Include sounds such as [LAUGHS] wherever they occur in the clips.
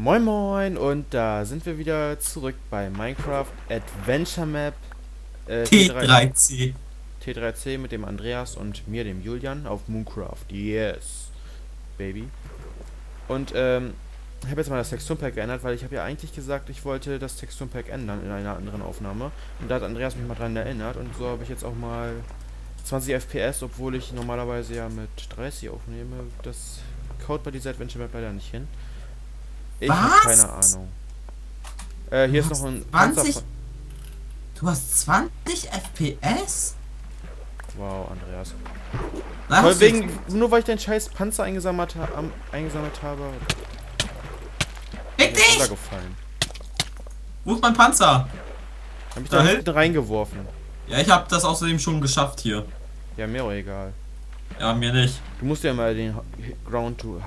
Moin Moin und da sind wir wieder zurück bei Minecraft Adventure Map äh, T3C. T3C mit dem Andreas und mir, dem Julian, auf Mooncraft. Yes, baby. Und ähm, ich habe jetzt mal das Texturenpack geändert, weil ich habe ja eigentlich gesagt, ich wollte das Texturenpack ändern in einer anderen Aufnahme. Und da hat Andreas mich mal dran erinnert und so habe ich jetzt auch mal 20 FPS, obwohl ich normalerweise ja mit 30 aufnehme. Das kaut bei dieser Adventure Map leider nicht hin. Ich habe keine Ahnung. Äh, hier ist noch ein 20? Du hast 20 FPS? Wow, Andreas. Weil wegen, nur weil ich den scheiß Panzer eingesammelt, ha eingesammelt habe. Fick dich! Wo ist mein Panzer? Hab ich da, da hinten reingeworfen. Ja, ich habe das außerdem schon geschafft hier. Ja, mir auch egal. Ja, mir nicht. Du musst ja mal den Ground to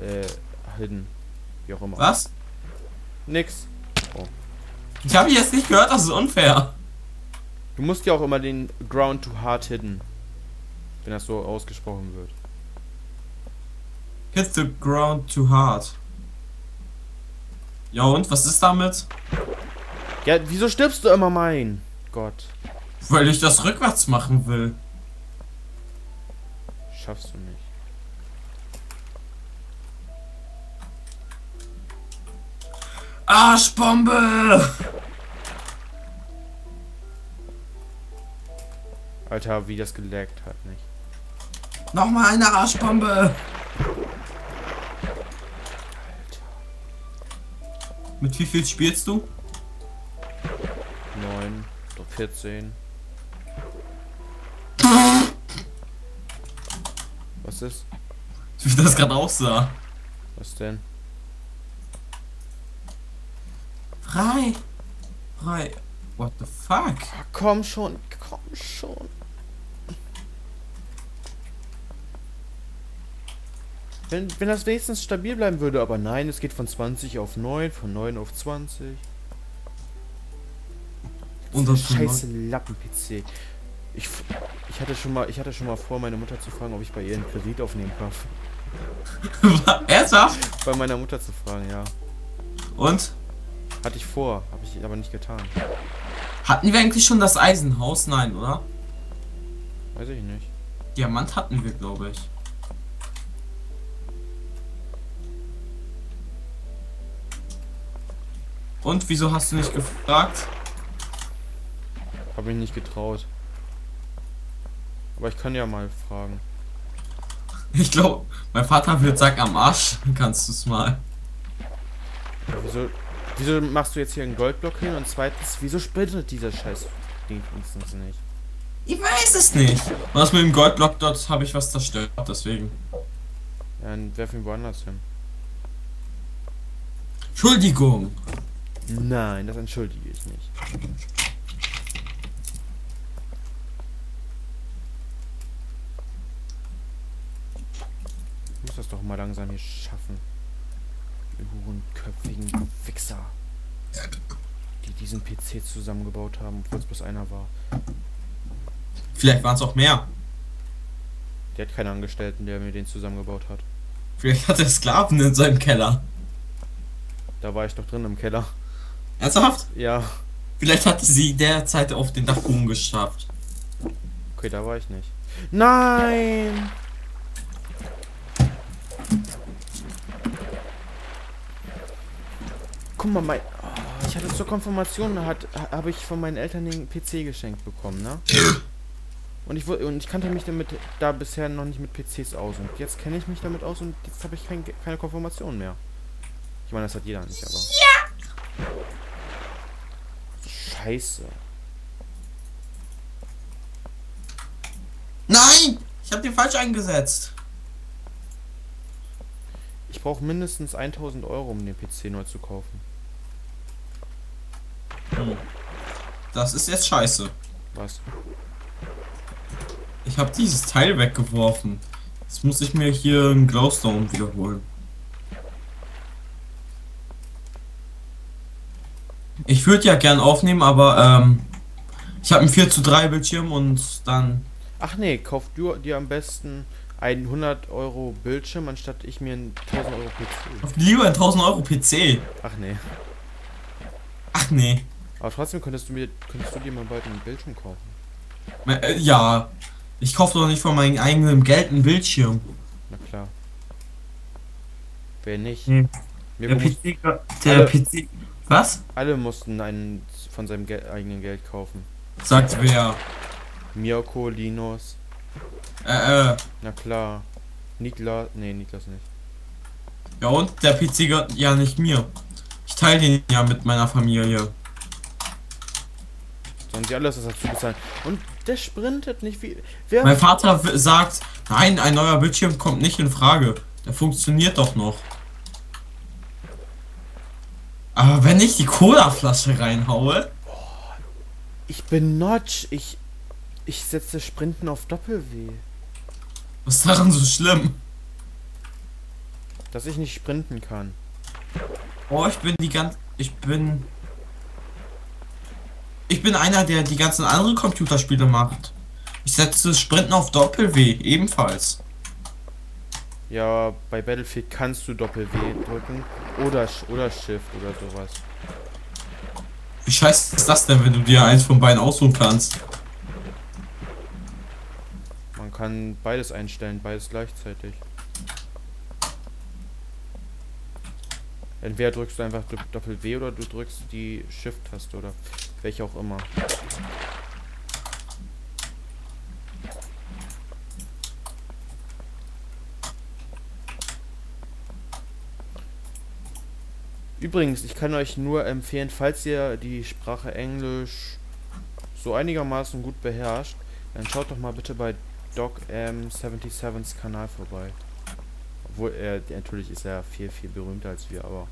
äh, hidden. Wie auch immer. Was? Nix. Oh. Ich habe jetzt nicht gehört, das ist unfair. Du musst ja auch immer den Ground to Hard hidden. Wenn das so ausgesprochen wird. Hit the ground too hard. Ja und, was ist damit? Ja, wieso stirbst du immer mein? Gott. Weil ich das rückwärts machen will. Schaffst du nicht. Arschbombe! Alter, wie das geleckt hat, nicht? Nochmal eine Arschbombe! Alter. Mit wie viel spielst du? 9, 14. Was ist? Wie das gerade aussah. Was denn? Frei. Frei. What the fuck? Ach, komm schon, komm schon. Wenn, wenn das wenigstens stabil bleiben würde, aber nein, es geht von 20 auf 9, von 9 auf 20. Und das scheiße Lappen-PC. Ich, ich hatte schon mal, ich hatte schon mal vor, meine Mutter zu fragen, ob ich bei ihr einen Kredit aufnehmen darf. [LAUGHS] Ernsthaft? Bei meiner Mutter zu fragen, ja. Und? Hatte ich vor, habe ich aber nicht getan. Hatten wir eigentlich schon das Eisenhaus? Nein, oder? Weiß ich nicht. Diamant hatten wir, glaube ich. Und wieso hast du nicht gefragt? Habe ich nicht getraut. Aber ich kann ja mal fragen. Ich glaube, mein Vater wird sagen am Arsch. [LAUGHS] Kannst du es mal. Ja, wieso, Wieso machst du jetzt hier einen Goldblock hin? Und zweitens, wieso splittet dieser scheiß Ding wenigstens nicht? Ich weiß es nicht. Was mit dem Goldblock dort habe ich was zerstört, deswegen. Ja, dann werf ihn woanders hin. Entschuldigung. Nein, das entschuldige ich nicht. Ich muss das doch mal langsam hier schaffen hohenköpfigen Wichser. Die diesen PC zusammengebaut haben, obwohl es bloß einer war. Vielleicht waren es auch mehr. Der hat keine Angestellten, der mir den zusammengebaut hat. Vielleicht hat er Sklaven in seinem Keller. Da war ich doch drin im Keller. Ernsthaft? Ja. Vielleicht hatte sie derzeit auf den Dachboden geschafft. Okay, da war ich nicht. Nein! Guck mal, mein, oh, ich hatte zur Konfirmation, habe ich von meinen Eltern den PC geschenkt bekommen, ne? Und ich, und ich kannte mich damit da bisher noch nicht mit PCs aus. Und jetzt kenne ich mich damit aus und jetzt habe ich kein, keine Konfirmation mehr. Ich meine, das hat jeder nicht, aber... Ja! Scheiße. Nein! Ich habe den falsch eingesetzt. Ich brauche mindestens 1000 Euro, um den PC neu zu kaufen. Hm. Das ist jetzt scheiße. Was? Ich habe dieses Teil weggeworfen. Jetzt muss ich mir hier einen Glowstone wiederholen. Ich würde ja gern aufnehmen, aber ähm, ich habe einen 4 zu 3 Bildschirm und dann. Ach nee, kauf du dir am besten einen 100 Euro Bildschirm, anstatt ich mir einen 1000 Euro PC. Lieber ein 1000 Euro PC. Ach nee. Ach nee. Aber trotzdem könntest du mir, könntest du dir mal bald einen Bildschirm kaufen. Äh, Ja. Ich kaufe doch nicht von meinem eigenen Geld einen Bildschirm. Na klar. Wer nicht? Hm. Der PC. Der Alle- PC. Was? alle mussten einen von seinem Gel eigenen Geld kaufen. Sagt wer? Mirko, Linus, Äh, äh. na klar. Niklas, nee, Niklas nicht. Ja und? Der PC gehört ja nicht mir. Ich teile den ja mit meiner Familie. Sollen sie alles dazu bezahlen. Und der sprintet nicht wie. Wer. Mein Vater sagt, nein, ein neuer Bildschirm kommt nicht in Frage. Der funktioniert doch noch. Aber wenn ich die Cola-Flasche reinhaue, Ich bin Notch. Ich. Ich setze Sprinten auf Doppel-W. was ist daran so schlimm? Dass ich nicht sprinten kann. Oh, ich bin die ganz. Ich bin. Ich bin einer, der die ganzen anderen Computerspiele macht. Ich setze Sprinten auf Doppel-W, ebenfalls. Ja, bei Battlefield kannst du Doppel-W drücken. Oder, oder Shift oder sowas. Wie scheiße ist das denn, wenn du dir eins von beiden aussuchen kannst? Man kann beides einstellen, beides gleichzeitig. Entweder drückst du einfach Dopp- Doppel-W oder du drückst die Shift-Taste oder welche auch immer. Übrigens, ich kann euch nur empfehlen, falls ihr die Sprache Englisch so einigermaßen gut beherrscht, dann schaut doch mal bitte bei Doc M77s Kanal vorbei. Obwohl er natürlich ist er viel, viel berühmter als wir, aber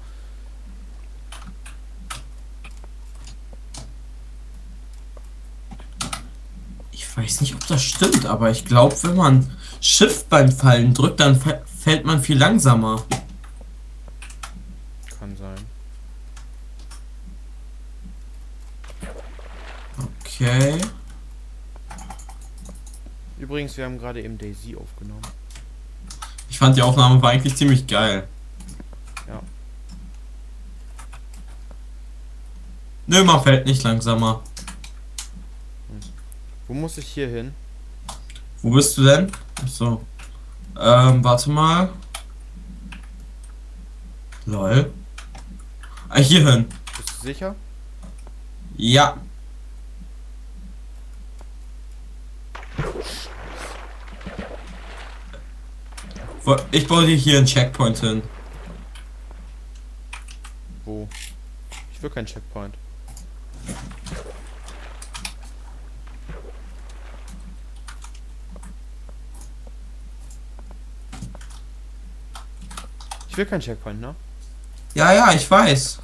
Ich weiß nicht, ob das stimmt, aber ich glaube, wenn man Shift beim Fallen drückt, dann fä- fällt man viel langsamer. kann sein. Okay. Übrigens, wir haben gerade eben Daisy aufgenommen. Ich fand die Aufnahme war eigentlich ziemlich geil. Ja. Nö, man fällt nicht langsamer. Wo muss ich hier hin? Wo bist du denn? So. Ähm, warte mal. Lol. Ah, hier hin. Bist du sicher? Ja. Ich baue dir hier einen Checkpoint hin. Wo? Ich will keinen Checkpoint. Ich will keinen Checkpoint, ne? Ja, ja, ich weiß.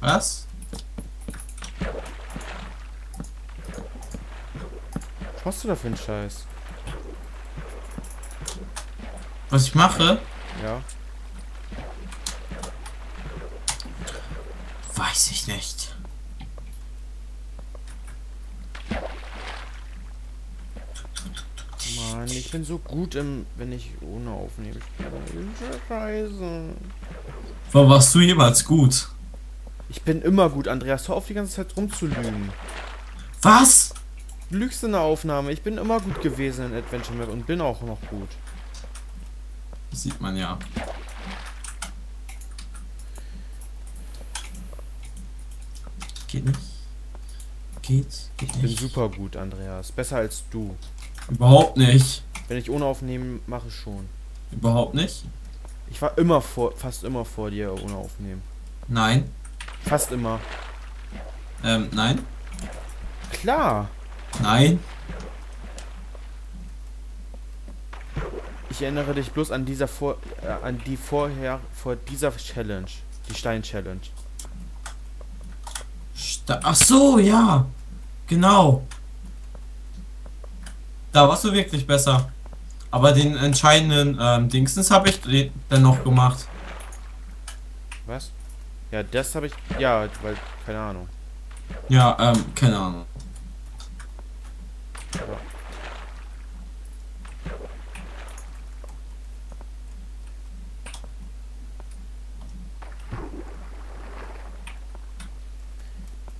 Was? Was machst du da für einen Scheiß? Was ich mache? Ja. Weiß ich nicht. Mann, ich bin so gut im, wenn ich ohne aufnehme. Scheiße. Wo warst du jemals gut? Ich bin immer gut, Andreas. Hör auf, die ganze Zeit rumzulügen. Was? Du lügst in der Aufnahme. Ich bin immer gut gewesen in Adventure Map und bin auch noch gut. Das sieht man ja. Geht nicht. Geht, geht Ich bin super gut, Andreas. Besser als du. Überhaupt nicht. Wenn ich ohne aufnehmen mache, schon. Überhaupt nicht. Ich war immer vor, fast immer vor dir ohne aufnehmen. Nein. Fast immer. Ähm, nein. Klar. Nein. Ich erinnere dich bloß an dieser vor, äh, an die vorher, vor dieser Challenge. Die Stein-Challenge. Sta Ach so, ja. Genau. Da warst du wirklich besser. Aber den entscheidenden ähm, Dingsens habe ich dann noch gemacht. Was? Ja, das habe ich. Ja, weil. Keine Ahnung. Ja, ähm, keine Ahnung.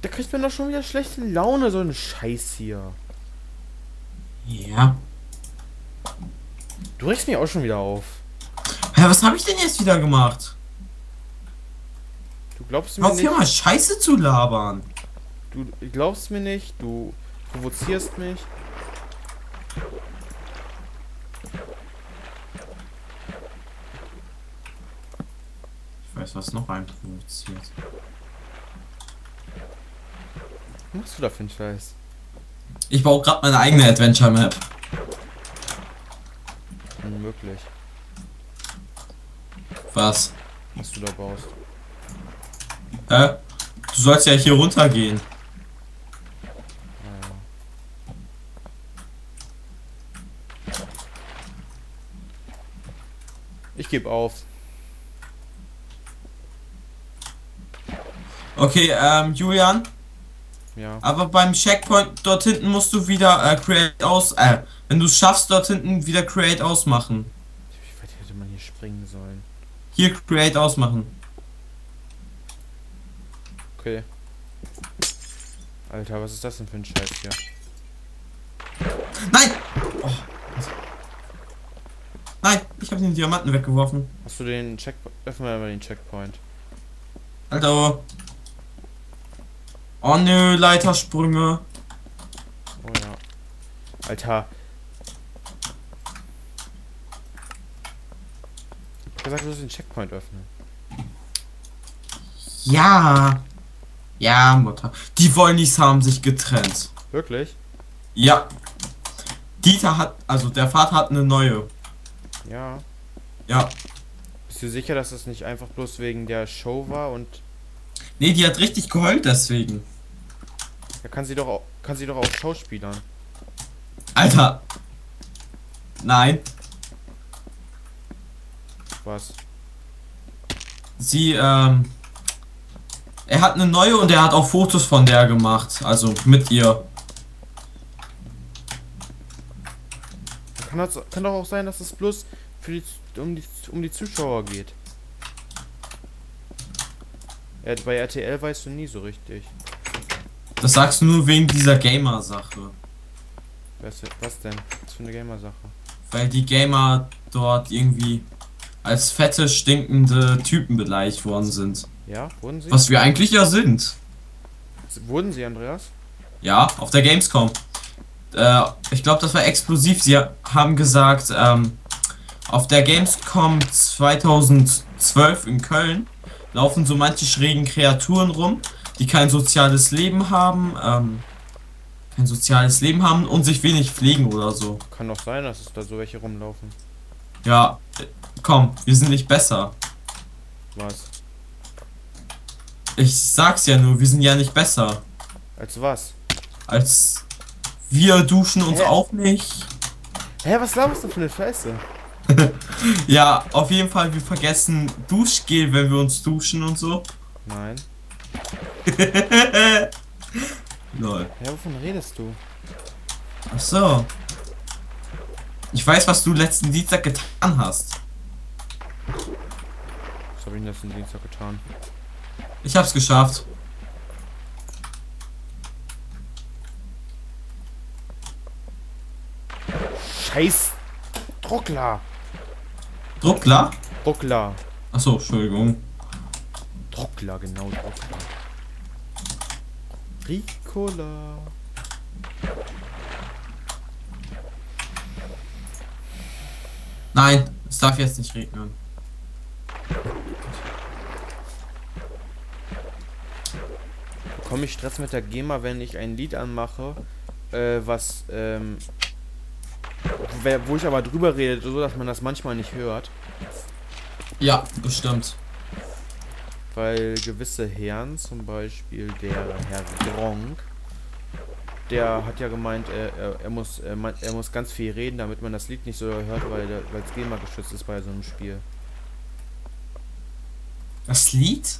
Da kriegt man doch schon wieder schlechte Laune, so ein Scheiß hier. Ja. Du regst mich auch schon wieder auf. Hä, was habe ich denn jetzt wieder gemacht? Du glaubst mir Auf hier nicht. mal Scheiße zu labern. Du glaubst mir nicht. Du provozierst mich. Ich weiß, was noch ein provoziert. Was machst du da für einen Scheiß? Ich baue gerade meine eigene Adventure Map. Unmöglich, Was? was du da baust. Hä? Du sollst ja hier runtergehen. Ich gebe auf. Okay, ähm, Julian, Ja. aber beim Checkpoint dort hinten musst du wieder äh, Create aus, äh, wenn du es schaffst, dort hinten wieder Create ausmachen. Wie weit hätte man hier springen sollen? Hier Create ausmachen. Okay. Alter, was ist das denn für ein Scheiß hier? Nein! Oh. Nein, ich habe den Diamanten weggeworfen. Hast du den Checkpoint? Öffnen wir mal den Checkpoint. Alter. Oh nö, Leitersprünge. Oh ja. Alter. Ich hab gesagt, du sollst den Checkpoint öffnen. Ja. Ja, Mutter. Die Wollnis haben sich getrennt. Wirklich? Ja. Dieter hat, also der Vater hat eine neue. Ja. Ja. Bist du sicher, dass das nicht einfach bloß wegen der Show war und Nee, die hat richtig geheult deswegen. ja, kann sie doch auch, kann sie doch auch Schauspielern. Alter. Nein. Was? Sie, ähm. Er hat eine neue und er hat auch Fotos von der gemacht. Also mit ihr. Kann, das, kann doch auch sein, dass es bloß für die, um, die, um die Zuschauer geht. Ja, bei RTL weißt du nie so richtig. Das sagst du nur wegen dieser Gamer-Sache. Was, was denn? Was für eine Gamer-Sache? Weil die Gamer dort irgendwie als fette, stinkende Typen beleidigt worden sind. Ja, wurden sie? Was wir eigentlich ja sind. Wurden sie, Andreas? Ja, auf der Gamescom. Äh, ich glaube, das war explosiv. Sie haben gesagt, ähm, auf der Gamescom 2012 in Köln laufen so manche schrägen Kreaturen rum, die kein soziales Leben haben, ähm, kein soziales Leben haben und sich wenig pflegen oder so. Kann doch sein, dass es da so welche rumlaufen. Ja, äh, komm, wir sind nicht besser. Was? Ich sag's ja nur, wir sind ja nicht besser. Als was? Als wir duschen uns Hä? auch nicht. Hä, was laberst du für eine Scheiße? [LAUGHS] Ja, auf jeden Fall, wir vergessen Duschgel, wenn wir uns duschen und so. Nein. [LAUGHS] Lol. Hä, wovon redest du? Ach so. Ich weiß, was du letzten Dienstag getan hast. Was habe ich letzten Dienstag getan? Ich hab's geschafft. Scheiß Druckler. Druckler? Druckler. Ach so, Entschuldigung. Druckler, genau, Druckler. Ricola. Nein, es darf jetzt nicht regnen. Bekomme ich Stress mit der GEMA, wenn ich ein Lied anmache, äh, was, ähm, wo ich aber drüber rede, so dass man das manchmal nicht hört, Ja, bestimmt. weil gewisse Herren, zum Beispiel der Herr Gronk, der hat ja gemeint, äh, er, er, muss, er, mein- er muss ganz viel reden, damit man das Lied nicht so hört, weil es GEMA geschützt ist bei so einem Spiel. Das Lied?